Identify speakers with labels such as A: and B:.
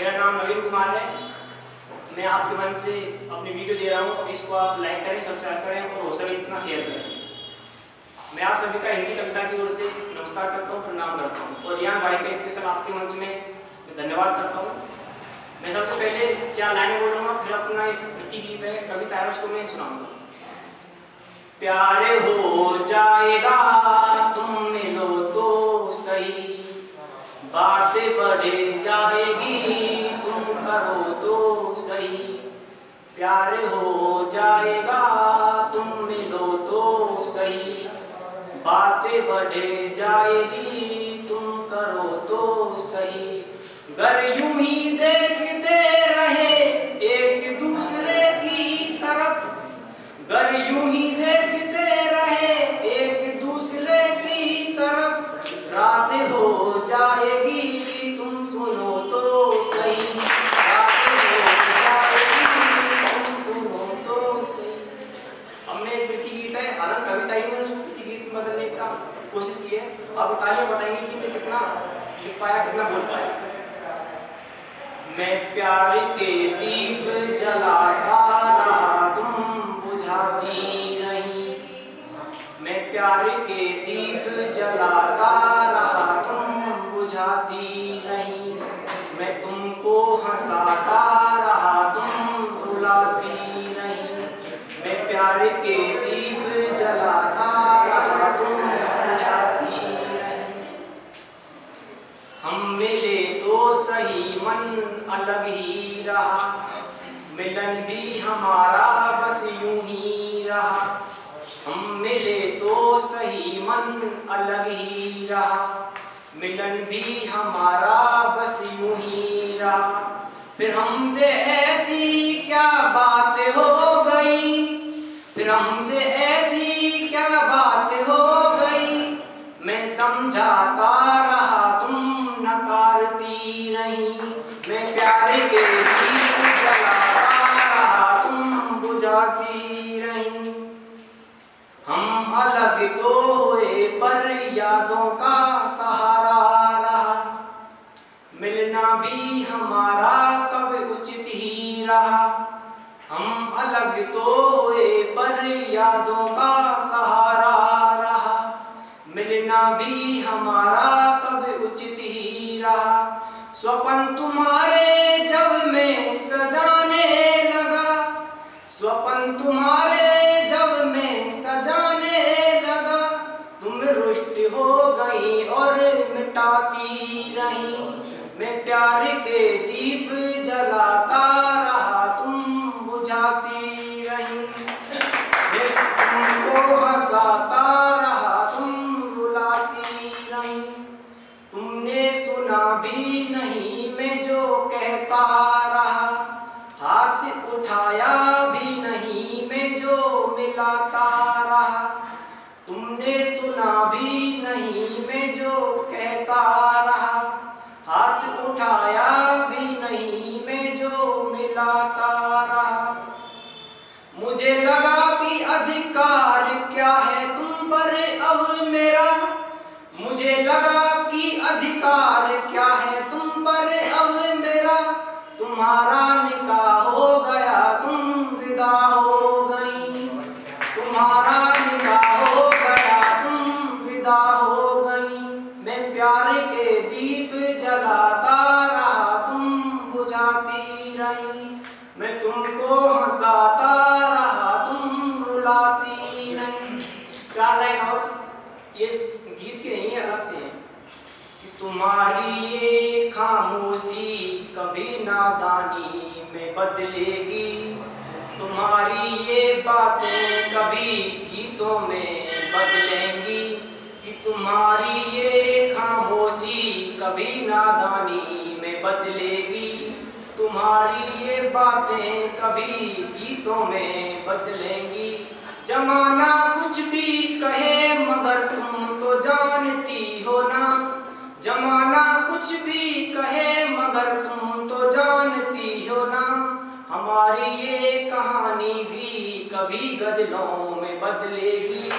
A: मेरा नाम नवीन कुमार है। मैं आपके मन से अपनी वीडियो दे रहा हूँ। इसको आप लाइक करें सब्सक्राइब करें और हो सके इतना शेयर करें। मैं आप सभी का हिंदी कविता की ओर से नमस्कार करता हूँ, प्रणाम करता हूँ। और यहाँ भाई का स्पेशल आपके मंच में धन्यवाद करता हूँ। मैं सबसे पहले चार लाइनें हूँ फिर अपना एक प्रति गीत है, कविता है, उसको मैं सुनाऊँगा। प्यारे हो जाएगा तुम मिलो तो बातें बढ़े जाएगी, तुम करो तो सही। प्यारे हो जाएगा, तुम मिलो तो सही। बातें बढ़े जाएगी, तुम करो तो सही। गर यूँ ही देखते रहे, एक दूसरे की तरफ़। गर यूँ ही देखते की आप तालियाँ बताएँगे कि मैं कितना लिख पाया, कितना बोल पाया? मैं प्यार के दीप जलाता रहा तुम बुझाती रही। मैं प्यार के दीप जलाता रहा तुम बुझाती रही। मैं तुमको हंसाता रहा हम मिले तो सही मन अलग ही रहा। मिलन भी हमारा बस यूँ ही रहा। हम मिले तो सही मन अलग ही रहा। मिलन भी हमारा बस यूँ ही रहा। फिर हमसे ऐसी क्या बात हो गई? फिर हमसे ऐसी क्या बात हो गई? मैं समझाता बुझाती रही। हम अलग तो हुए पर यादों का सहारा रहा। मिलना भी हमारा कब उचित ही रहा। हम अलग तो हुए पर यादों का सहारा रहा। मिलना भी मिटाती रही। मैं प्यार के दीप जलाता रहा, तुम बुझाती रही। मैं तुमको हंसाता रहा, तुम रुलाती रही। तुमने सुना भी नहीं मैं जो कहता रहा। हाथ उठाया रहा हाथ उठाया भी नहीं मैं जो मिला रहा। मुझे लगा कि अधिकार क्या है तुम पर अब मेरा। मुझे लगा कि अधिकार क्या है तुम पर अब मेरा। तुम्हारा मैं तुमको हंसाता रहा, तुम रुलाती नहीं। चार लाइन और, ये गीत की नहीं है अलग से है। कि तुम्हारी ये खामोशी कभी नादानी में बदलेगी। तुम्हारी ये बातें कभी गीतों में बदलेंगी। कि तुम्हारी ये खामोशी कभी नादानी में बदलेगी। तुम्हारी ये बातें कभी गीतों में बदलेंगी। जमाना कुछ भी कहे, मगर तुम तो जानती हो ना। जमाना कुछ भी कहे, मगर तुम तो जानती हो ना। हमारी ये कहानी भी कभी गजलों में बदलेगी।